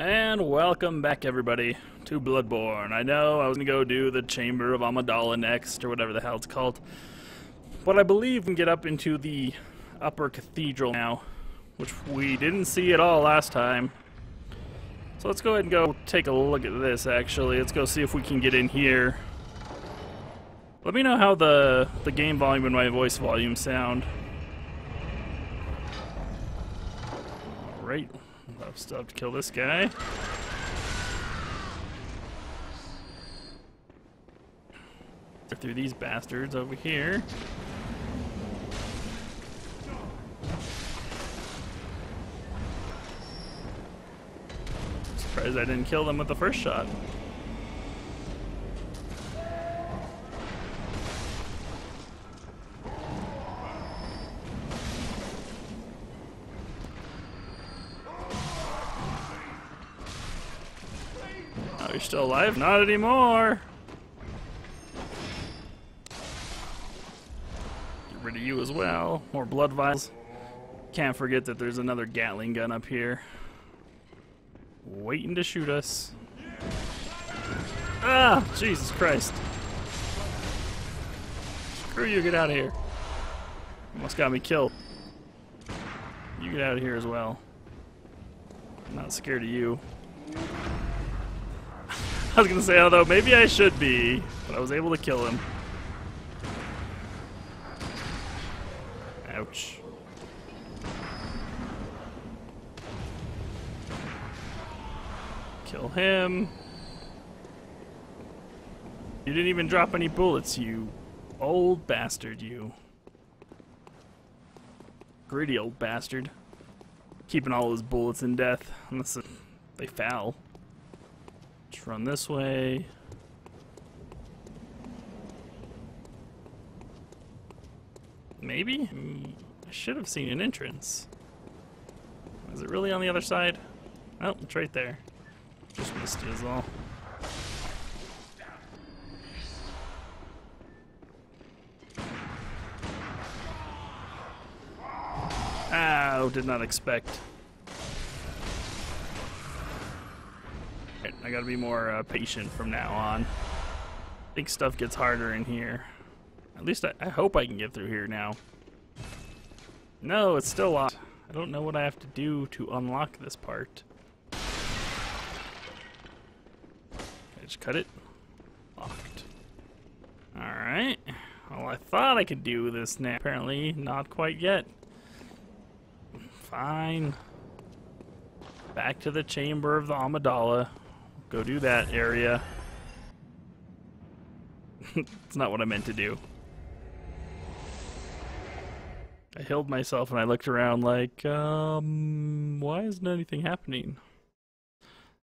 And welcome back, everybody, to Bloodborne. I know I was gonna go do the Chamber of Amygdala next, or whatever the hell it's called. But I believe we can get up into the upper cathedral now, which we didn't see at all last time. So let's go ahead and go take a look at this, actually. Let's go see if we can get in here. Let me know how the, the game volume and my voice volume sound. Alright, Still have to kill this guy. Through these bastards over here. Surprised I didn't kill them with the first shot. Still alive? Not anymore! Get rid of you as well. More blood vials. Can't forget that there's another Gatling gun up here. Waiting to shoot us. Ah! Jesus Christ. Screw you, get out of here. Almost got me killed. You get out of here as well. I'm not scared of you. I was gonna say, although maybe I should be, but I was able to kill him. Ouch. Kill him. You didn't even drop any bullets, you old bastard, you. Greedy old bastard. Keeping all his bullets in death, unless they foul. Run this way. Maybe? Mm, I should have seen an entrance. Is it really on the other side? Oh, it's right there. Just missed as well. Ow, did not expect. I gotta be more uh, patient from now on. I think stuff gets harder in here. At least I, I hope I can get through here now. No, it's still locked. I don't know what I have to do to unlock this part. I just cut it. Locked. Alright. Well, I thought I could do this now. Apparently, not quite yet. Fine. Back to the chamber of the Amygdala. Go do that area. it's not what I meant to do. I healed myself and I looked around like, um, why isn't anything happening?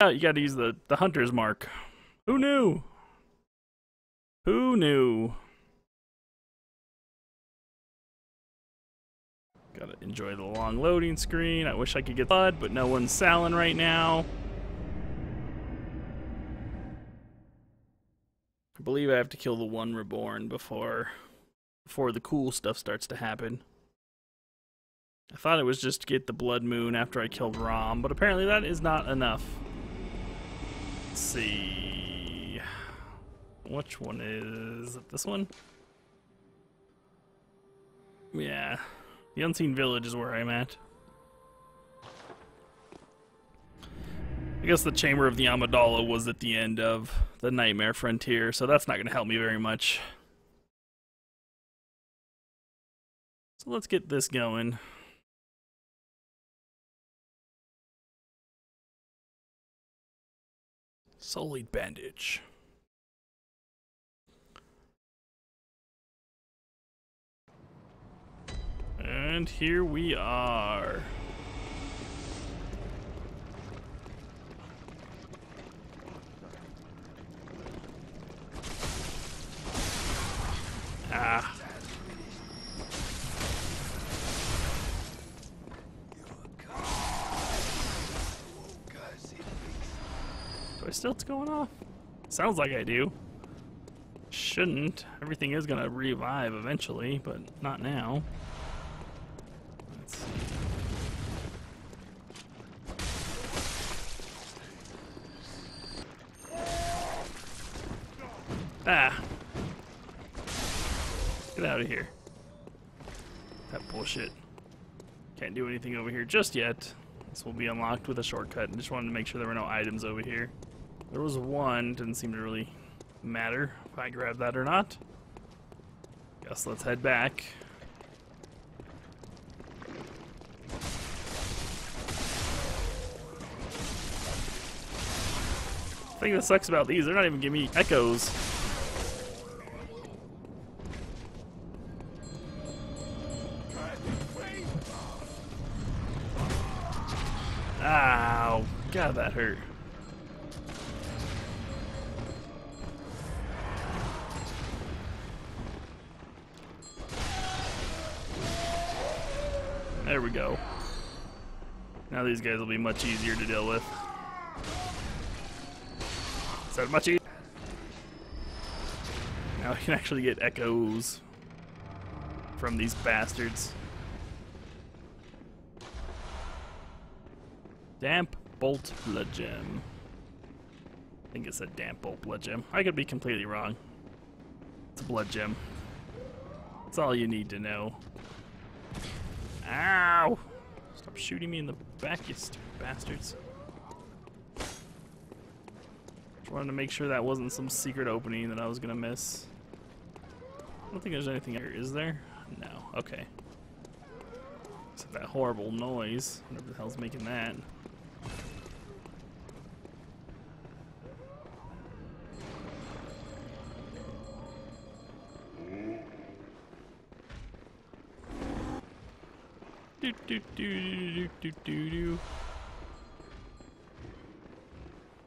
Oh, you gotta use the, the hunter's mark. Who knew? Who knew? Gotta enjoy the long loading screen. I wish I could get blood, but no one's selling right now. I believe I have to kill the one reborn before before the cool stuff starts to happen. I thought it was just to get the blood moon after I killed Rom, but apparently that is not enough. Let's see. Which one is it? This one? Yeah. The Unseen Village is where I'm at. I guess the Chamber of the Amygdala was at the end of the Nightmare Frontier, so that's not going to help me very much. So let's get this going. Solid bandage. And here we are. going off? Sounds like I do. Shouldn't. Everything is gonna revive eventually, but not now. Ah! Get out of here. That bullshit. Can't do anything over here just yet. This will be unlocked with a shortcut. I just wanted to make sure there were no items over here. There was one, didn't seem to really matter if I grab that or not. Guess let's head back. Thing that sucks about these, they're not even giving me echoes. Ow. God, that hurt. There we go. Now these guys will be much easier to deal with. Is that much easier? Now I can actually get echoes from these bastards. Damp Bolt Blood Gem. I think it's a Damp Bolt Blood Gem. I could be completely wrong. It's a Blood Gem. That's all you need to know. Ow! Stop shooting me in the back, you stupid bastards. Just wanted to make sure that wasn't some secret opening that I was gonna miss. I don't think there's anything here, is there? No, okay. Except that horrible noise. Whatever the hell's making that. Do do do do do do.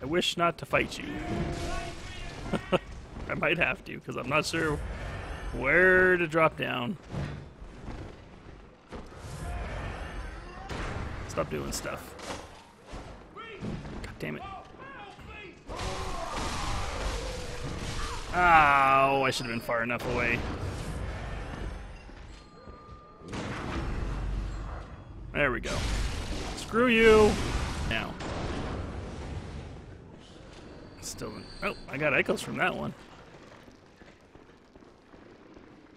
I wish not to fight you. I might have to, because I'm not sure where to drop down. Stop doing stuff. God damn it. Oh, I should have been far enough away. There we go. Screw you! Now. Still. Oh, I got echoes from that one.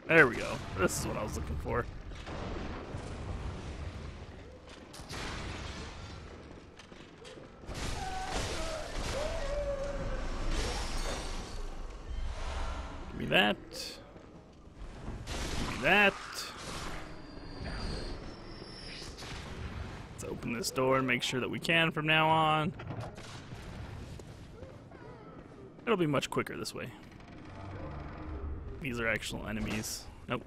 There we go. This is what I was looking for. Give me that. Open this door and make sure that we can from now on. It'll be much quicker this way. These are actual enemies. Nope.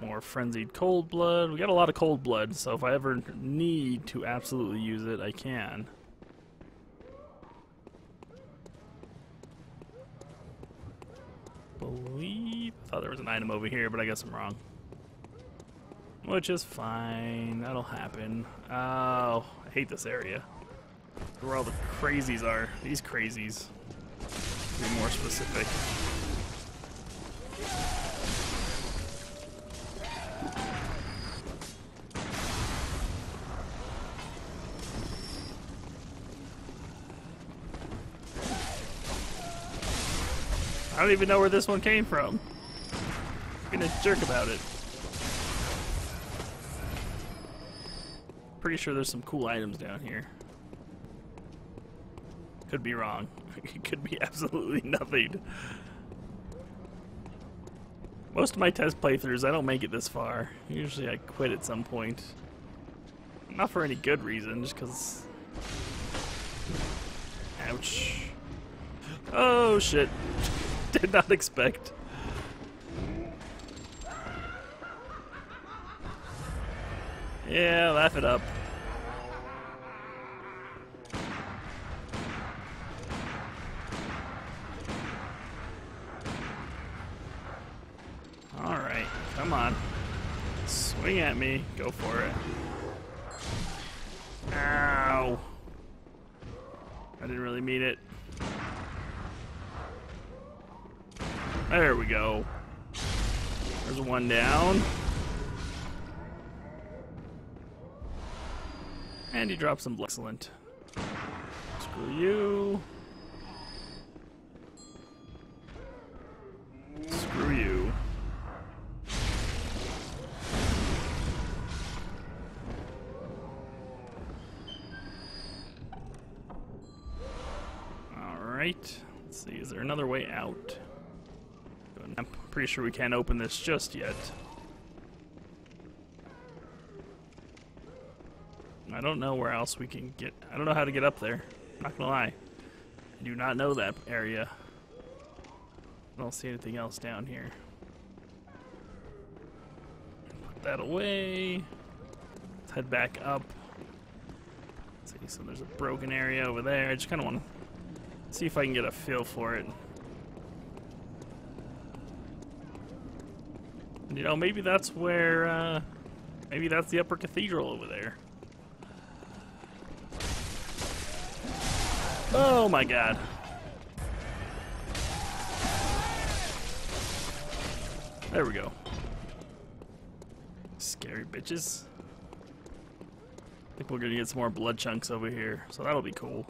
More frenzied cold blood. We got a lot of cold blood, so if I ever need to absolutely use it, I can. Believe I thought there was an item over here, but I guess I'm wrong. Which is fine. That'll happen. Oh, I hate this area. Where all the crazies are. These crazies. Be more specific. I don't even know where this one came from. I'm gonna jerk about it. Pretty sure there's some cool items down here. Could be wrong. it could be absolutely nothing. Most of my test playthroughs, I don't make it this far. Usually I quit at some point. Not for any good reason, just because... Ouch. Oh, shit. Did not expect. Yeah, laugh it up. Alright, come on. Swing at me. Go for it. Ow. I didn't really mean it. There we go. There's one down. And he drops some Excellent. Screw you. Screw you. Alright. Let's see, is there another way out? I'm pretty sure we can't open this just yet. I don't know where else we can get... I don't know how to get up there. I'm not gonna lie. I do not know that area. I don't see anything else down here. Put that away. Let's head back up. See, so there's a broken area over there. I just kind of want to see if I can get a feel for it. You know, maybe that's where, uh, maybe that's the upper cathedral over there. Oh my god. There we go. Scary bitches. I think we're gonna get some more blood chunks over here, so that'll be cool.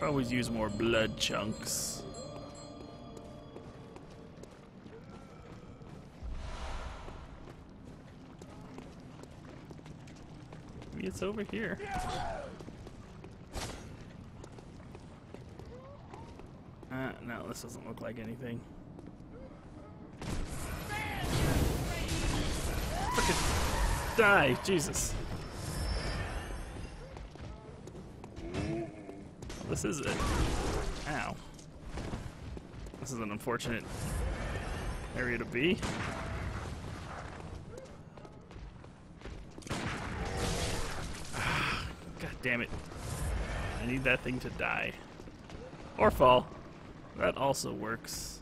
Could always use more blood chunks. Maybe it's over here. Uh, no, this doesn't look like anything. Frickin' die, Jesus. This is it. Ow. This is an unfortunate area to be. God damn it. I need that thing to die. Or fall. That also works.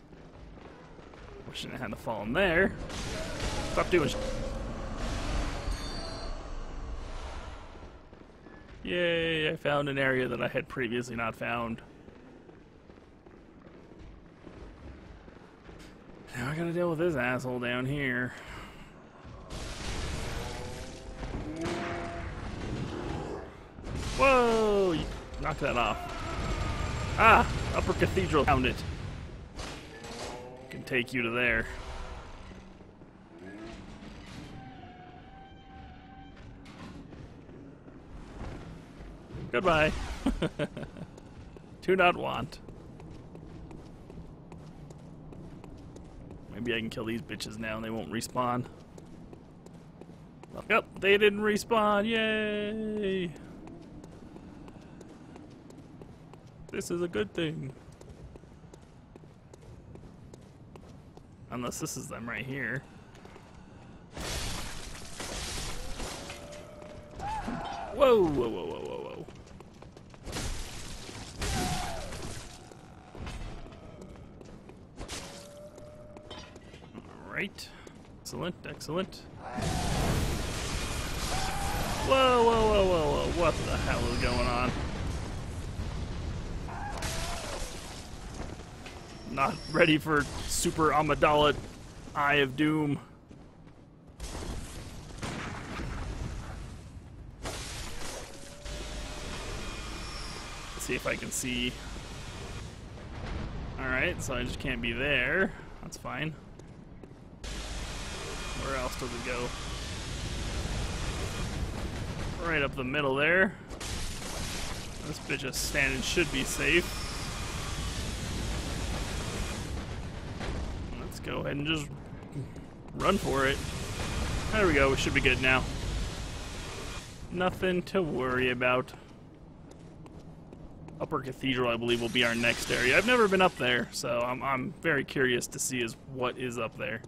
Wishing I had to fall in there. Stop doing sh Yay, I found an area that I had previously not found. Now I gotta deal with this asshole down here. Whoa! Knock that off. Ah! Upper Cathedral found it. Can take you to there. Goodbye. Do not want. Maybe I can kill these bitches now and they won't respawn. Yep, they didn't respawn. Yay! This is a good thing. Unless this is them right here. Whoa, whoa, whoa, whoa, whoa, whoa. Alright. Excellent, excellent. Whoa, whoa, whoa, whoa, whoa. What the hell is going on? Not ready for Super Amygdala Eye of Doom. Let's see if I can see. Alright, so I just can't be there. That's fine. Where else does it go? Right up the middle there. This bitch is standing should be safe. And just run for it. There we go, we should be good now. Nothing to worry about. Upper Cathedral, I believe, will be our next area. I've never been up there, so I'm, I'm very curious to see is what is up there.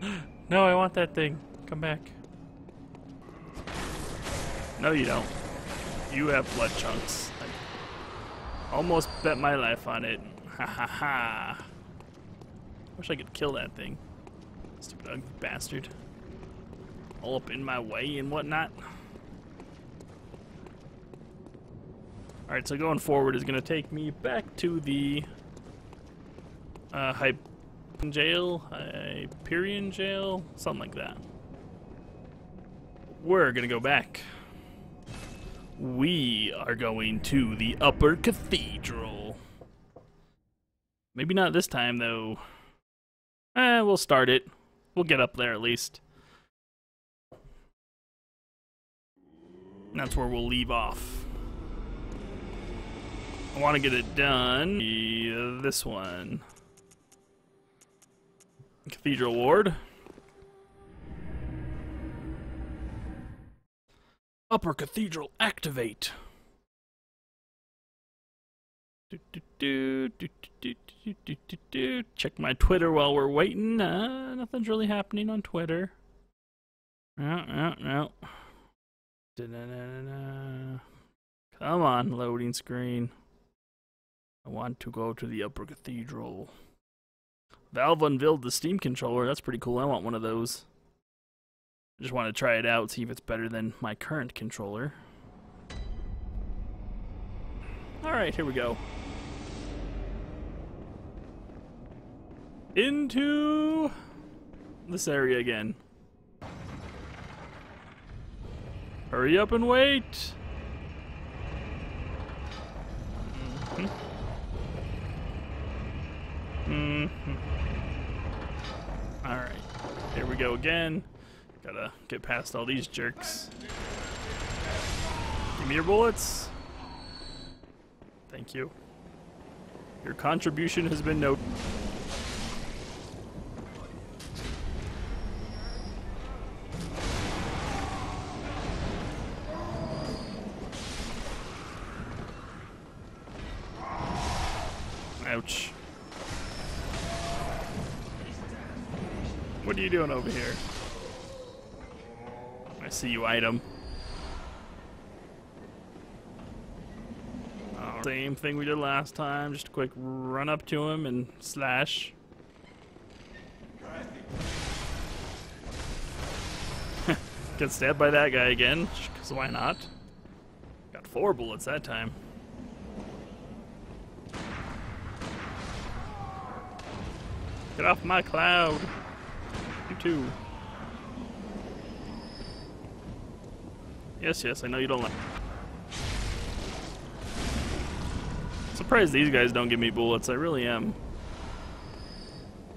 no, I want that thing. Come back. No, you don't. You have blood chunks. Almost bet my life on it. Ha ha ha. Wish I could kill that thing. Stupid ugly bastard. All up in my way and whatnot. Alright, so going forward is going to take me back to the uh, Hyperion jail, Hyperion jail, something like that. We're going to go back we are going to the Upper Cathedral. Maybe not this time, though. Eh, we'll start it. We'll get up there at least. That's where we'll leave off. I want to get it done. This one. Cathedral Ward. Upper Cathedral activate. Check my Twitter while we're waiting. Uh, nothing's really happening on Twitter. No, no, no. Come on, loading screen. I want to go to the Upper Cathedral. Valve unveiled the Steam controller. That's pretty cool. I want one of those. Just want to try it out, see if it's better than my current controller. Alright, here we go. Into this area again. Hurry up and wait! Mm -hmm. Mm -hmm. Alright, here we go again. Gotta get past all these jerks. Give me your bullets. Thank you. Your contribution has been noted. Ouch. What are you doing over here? You, item. Same thing we did last time. Just a quick run up to him and slash. Get stabbed by that guy again, because why not? Got four bullets that time. Get off my cloud! You too. Yes, yes, I know you don't like. Surprised these guys don't give me bullets. I really am.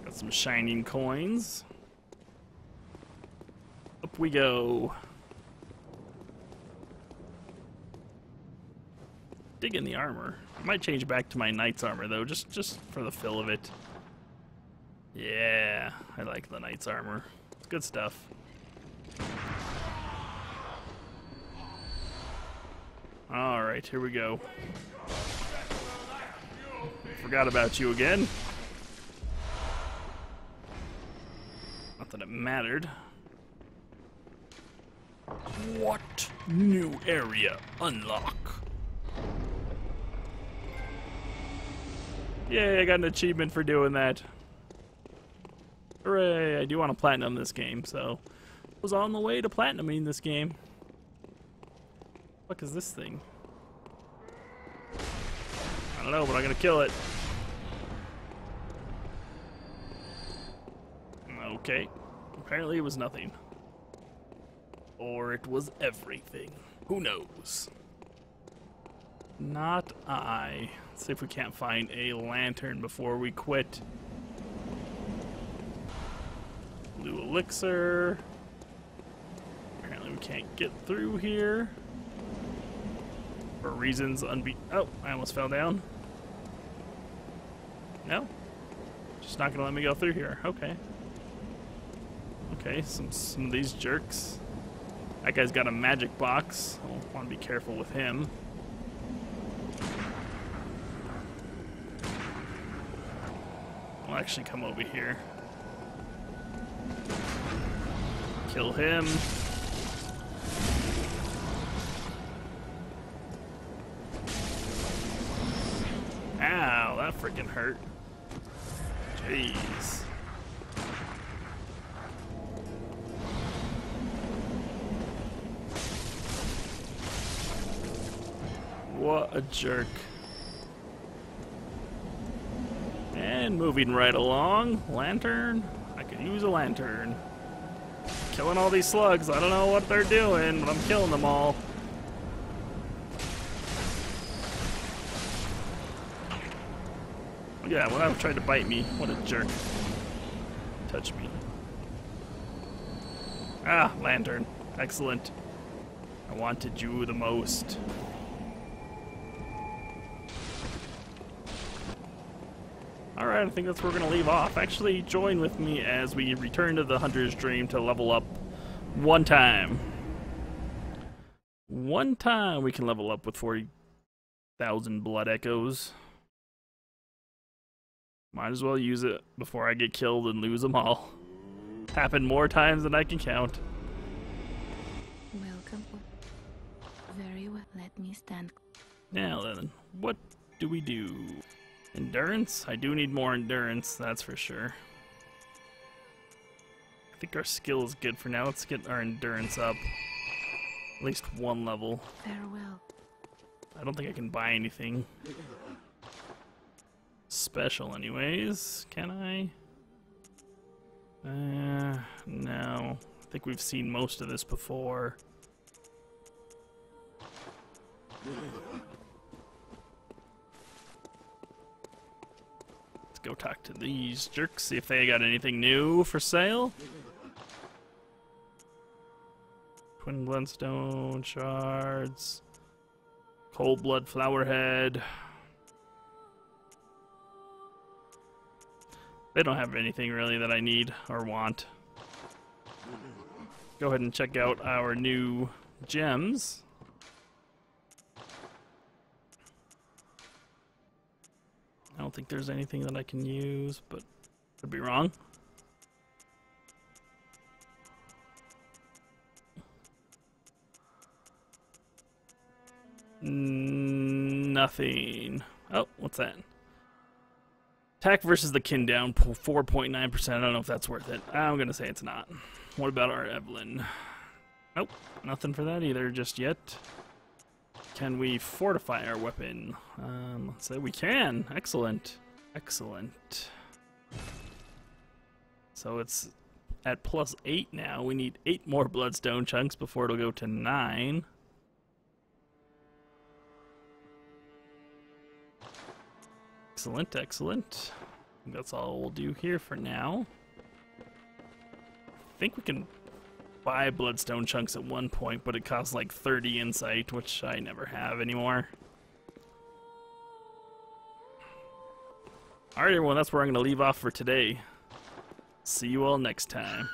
Got some shining coins. Up we go. Dig in the armor. I might change back to my knight's armor though, just just for the fill of it. Yeah, I like the knight's armor. It's good stuff. Alright, here we go. Forgot about you again. Not that it mattered. What new area unlock? Yay, I got an achievement for doing that. Hooray, I do want to platinum this game, so I was on the way to platinuming this game. What is this thing? I don't know, but I'm gonna kill it. Okay. Apparently it was nothing. Or it was everything. Who knows? Not I. Let's see if we can't find a lantern before we quit. Blue elixir. Apparently we can't get through here. For reasons unbe- Oh, I almost fell down. No? Just not gonna let me go through here. Okay. Okay, some, some of these jerks. That guy's got a magic box. I want to be careful with him. I'll actually come over here. Kill him. Freaking hurt. Jeez. What a jerk. And moving right along, lantern. I could use a lantern. Killing all these slugs. I don't know what they're doing, but I'm killing them all. Yeah, one I tried to bite me. What a jerk. Touch me. Ah, lantern. Excellent. I wanted you the most. Alright, I think that's where we're going to leave off. Actually, join with me as we return to the Hunter's Dream to level up one time. One time we can level up with 40,000 Blood Echoes. Might as well use it before I get killed and lose them all. Happened more times than I can count. Welcome. Very well. Let me stand. Now then, what do we do? Endurance? I do need more endurance, that's for sure. I think our skill is good for now. Let's get our endurance up. At least one level. Farewell. I don't think I can buy anything. Special anyways. Can I? Uh, no. I think we've seen most of this before. Let's go talk to these jerks, see if they got anything new for sale. Twin Bloodstone shards. Cold Blood Flowerhead. They don't have anything really that I need or want. Go ahead and check out our new gems. I don't think there's anything that I can use, but could be wrong. Nothing. Oh, what's that? Attack versus the kin down 4.9%. I don't know if that's worth it. I'm going to say it's not. What about our Evelyn? Nope, nothing for that either just yet. Can we fortify our weapon? Um, let's say we can. Excellent. Excellent. So it's at plus 8 now. We need 8 more bloodstone chunks before it'll go to 9. Excellent, excellent. That's all we'll do here for now. I think we can buy bloodstone chunks at one point, but it costs like 30 insight, which I never have anymore. Alright everyone, that's where I'm going to leave off for today. See you all next time.